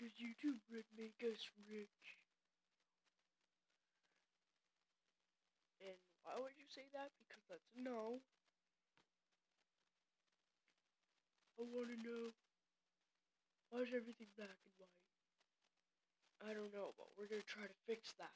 Because YouTube would make us rich. And why would you say that? Because that's a no. I want to know why is everything black and white? I don't know, but we're gonna try to fix that.